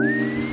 Música